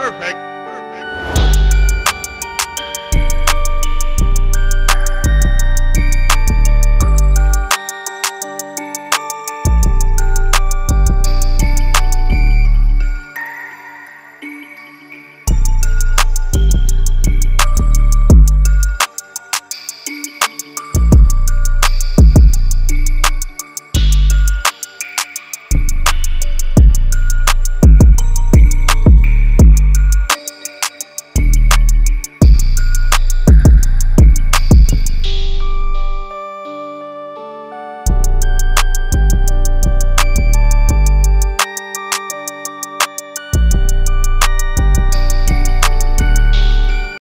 Perfect.